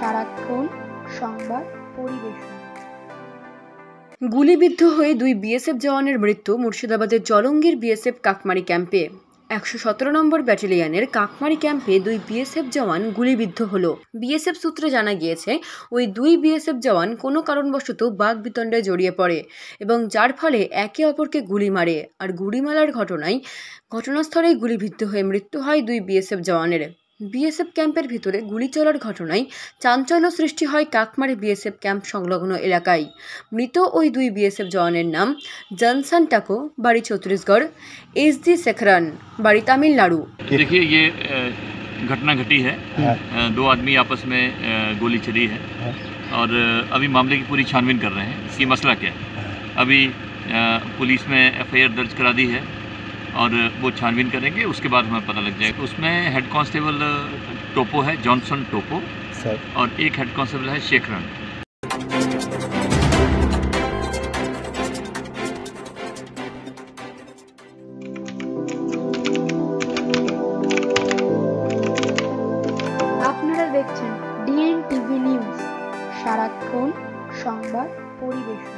সারাক্ষণ সংবাদ, পরিবেশন। গুলিবিদ্ধ হয়ে দুই বিএসএফ জওয়ানের মৃত্যু মুর্শিদাবাদের জলঙ্গির বিএসএফ কাকমারি ক্যাম্পে। একশো সতেরো নম্বর ব্যাটালিয়নের কাকমারি ক্যাম্পে দুই বিএসএফ জওয়ান গুলিবিদ্ধ হল। বিএসএফ সূত্রে জানা গিয়েছে, ওই দুই বিএসএফ জওয়ান কোনো কারণবশত বাগবিতণ্ডায় জড়িয়ে পড়ে এবং যার ফলে একে অপরকে গুলি মারে। আর গুলি মারার ঘটনায়, ঘটনাস্থলেই গুলিবিদ্ধ হয়ে মৃত্যু হয় দুই বিএসএফ জওয়ানের। বিএসএফ ক্যাম্পের ভিতরে গুলি চলার ঘটনায় চাঞ্চল্য সৃষ্টি হয় কাকমারি বিএসএফ ক্যাম্প সংলগ্ন এলাকায় মৃত ওই দুই বিএসএফ জওয়ানের নাম জনসন টাকো বাড়ি ছত্তিশগড় এস জি সেখরান বাড়ি তামিলনাড়ু देखिए ये अ, घटना घटी है हाँ। अ, दो आदमी आपस में अ, गोली चली है हाँ। और अ, अभी मामले की पूरी छानबीन कर रहे हैं कि मसला क्या है अभी अ, पुलिस में एफआईआर दर्ज करा दी है और वो छानबीन करेंगे उसके बाद हमें पता लग जाएगा उसमें हेड कांस्टेबल अ, टोपो है जॉनसन टोपो सर और एक हेड कांस्टेबल है शेखरन আপনারা দেখছেন ডিএন টিভি নিউজ সারাক্ষণ সংবাদ পরিবেশন